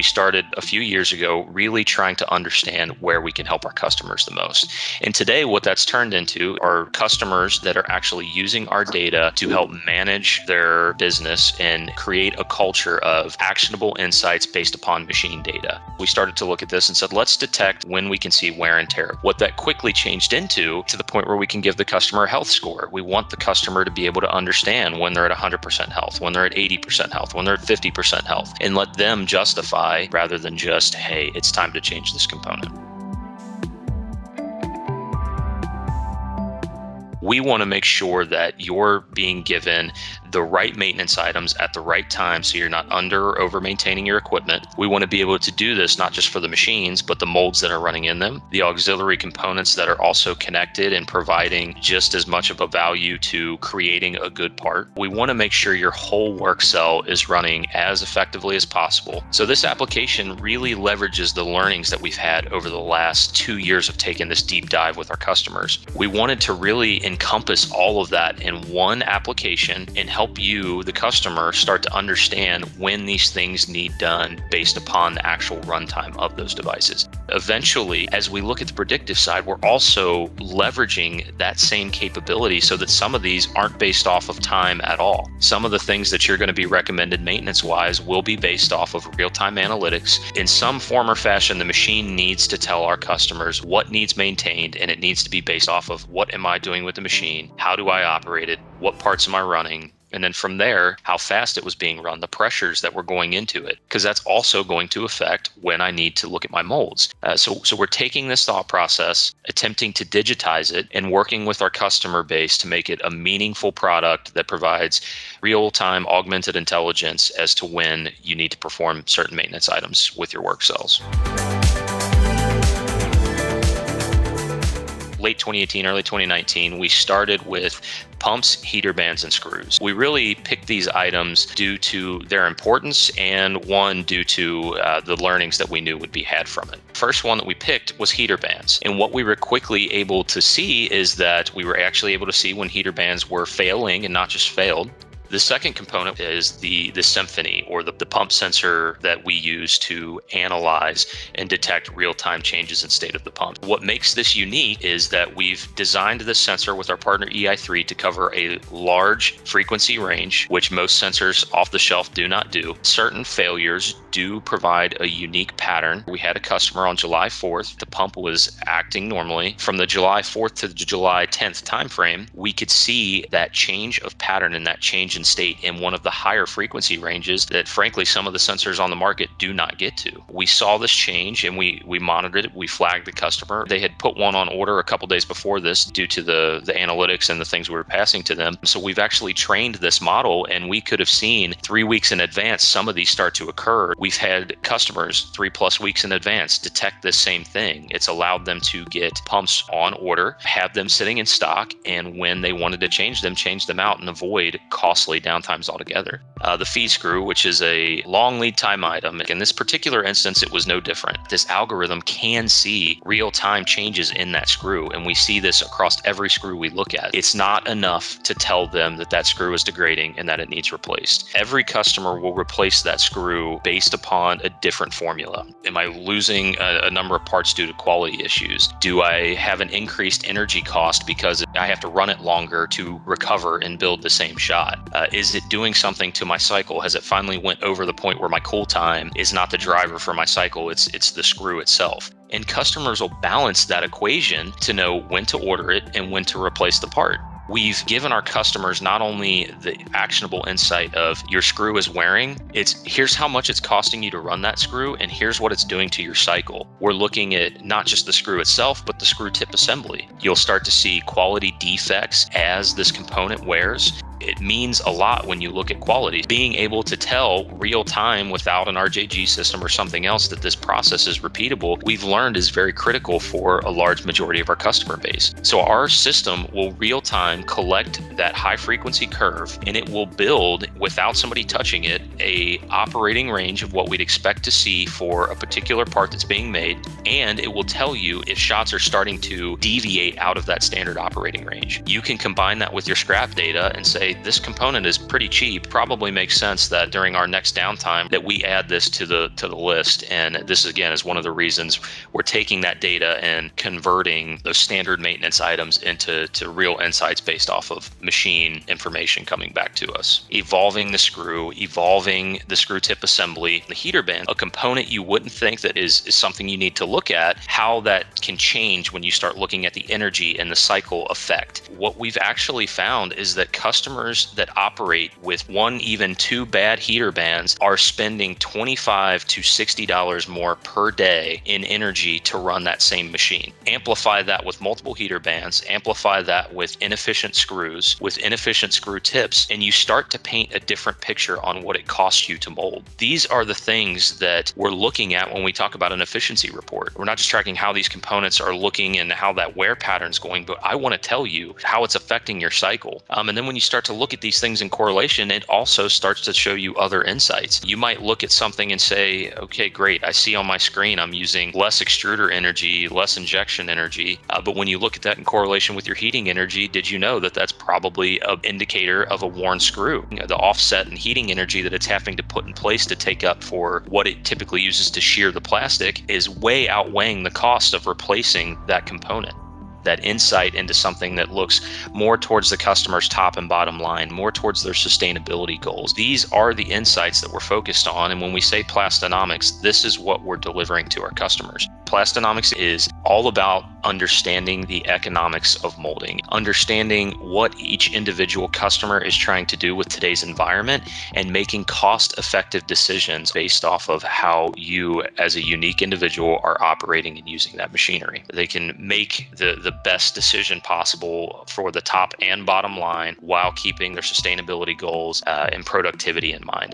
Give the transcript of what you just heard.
we started a few years ago really trying to understand where we can help our customers the most. And today, what that's turned into are customers that are actually using our data to help manage their business and create a culture of actionable insights based upon machine data. We started to look at this and said, let's detect when we can see wear and tear. What that quickly changed into to the point where we can give the customer a health score. We want the customer to be able to understand when they're at 100% health, when they're at 80% health, when they're at 50% health, and let them justify rather than just, hey, it's time to change this component. we want to make sure that you're being given the right maintenance items at the right time so you're not under or over maintaining your equipment. We want to be able to do this not just for the machines, but the molds that are running in them, the auxiliary components that are also connected and providing just as much of a value to creating a good part. We want to make sure your whole work cell is running as effectively as possible. So this application really leverages the learnings that we've had over the last two years of taking this deep dive with our customers. We wanted to really encompass all of that in one application and help help you, the customer, start to understand when these things need done based upon the actual runtime of those devices. Eventually, as we look at the predictive side, we're also leveraging that same capability so that some of these aren't based off of time at all. Some of the things that you're going to be recommended maintenance wise will be based off of real time analytics. In some form or fashion, the machine needs to tell our customers what needs maintained, and it needs to be based off of what am I doing with the machine? How do I operate it? What parts am I running? And then from there, how fast it was being run, the pressures that were going into it, because that's also going to affect when I need to look at my molds. Uh, so, so we're taking this thought process, attempting to digitize it, and working with our customer base to make it a meaningful product that provides real time augmented intelligence as to when you need to perform certain maintenance items with your work cells. Late 2018, early 2019, we started with pumps, heater bands, and screws. We really picked these items due to their importance and one due to uh, the learnings that we knew would be had from it. First one that we picked was heater bands. And what we were quickly able to see is that we were actually able to see when heater bands were failing and not just failed. The second component is the, the Symphony or the, the pump sensor that we use to analyze and detect real time changes in state of the pump. What makes this unique is that we've designed this sensor with our partner EI3 to cover a large frequency range, which most sensors off the shelf do not do. Certain failures do provide a unique pattern. We had a customer on July 4th, the pump was acting normally. From the July 4th to the July 10th timeframe, we could see that change of pattern and that change state in one of the higher frequency ranges that frankly some of the sensors on the market do not get to. We saw this change and we we monitored it, we flagged the customer. They had put one on order a couple days before this due to the the analytics and the things we were passing to them. So we've actually trained this model and we could have seen 3 weeks in advance some of these start to occur. We've had customers 3 plus weeks in advance detect this same thing. It's allowed them to get pumps on order, have them sitting in stock and when they wanted to change them change them out and avoid costly costly downtimes altogether. Uh, the feed screw, which is a long lead time item, in this particular instance, it was no different. This algorithm can see real time changes in that screw, and we see this across every screw we look at. It's not enough to tell them that that screw is degrading and that it needs replaced. Every customer will replace that screw based upon a different formula. Am I losing a, a number of parts due to quality issues? Do I have an increased energy cost because I have to run it longer to recover and build the same shot? Uh, uh, is it doing something to my cycle? Has it finally went over the point where my cool time is not the driver for my cycle? It's it's the screw itself. And customers will balance that equation to know when to order it and when to replace the part. We've given our customers not only the actionable insight of your screw is wearing, it's here's how much it's costing you to run that screw, and here's what it's doing to your cycle. We're looking at not just the screw itself, but the screw tip assembly. You'll start to see quality defects as this component wears it means a lot when you look at quality. Being able to tell real time without an RJG system or something else that this process is repeatable, we've learned is very critical for a large majority of our customer base. So our system will real time collect that high frequency curve and it will build without somebody touching it a operating range of what we'd expect to see for a particular part that's being made and it will tell you if shots are starting to deviate out of that standard operating range. You can combine that with your scrap data and say hey, this component is pretty cheap. Probably makes sense that during our next downtime that we add this to the to the list. And this again is one of the reasons we're taking that data and converting those standard maintenance items into to real insights based off of machine information coming back to us. Evolving the screw, evolving the screw tip assembly, the heater band, a component you wouldn't think that is, is something you need to look at, how that can change when you start looking at the energy and the cycle effect. What we've actually found is that customers that operate with one, even two bad heater bands are spending 25 to $60 more per day in energy to run that same machine. Amplify that with multiple heater bands, amplify that with inefficient screws, with inefficient screw tips, and you start to paint a different picture on what it costs you to mold. These are the things that we're looking at when we talk about an efficiency report. We're not just tracking how these components are looking and how that wear pattern is going, but I want to tell you how it's affecting your cycle. Um, and then when you start to look at these things in correlation, it also starts to show you other insights. You might look at something and say, okay, great, I see on my screen I'm using less extruder energy, less injection energy. Uh, but when you look at that in correlation with your heating energy, did you know that that's probably an indicator of a worn screw? You know, the offset and heating energy that it's having to put in place to take up for what it typically uses to shear the plastic is way outweighing the cost of replacing that component that insight into something that looks more towards the customer's top and bottom line, more towards their sustainability goals. These are the insights that we're focused on. And when we say Plastinomics, this is what we're delivering to our customers. Plastinomics is all about understanding the economics of molding, understanding what each individual customer is trying to do with today's environment, and making cost effective decisions based off of how you, as a unique individual, are operating and using that machinery. They can make the, the best decision possible for the top and bottom line while keeping their sustainability goals uh, and productivity in mind.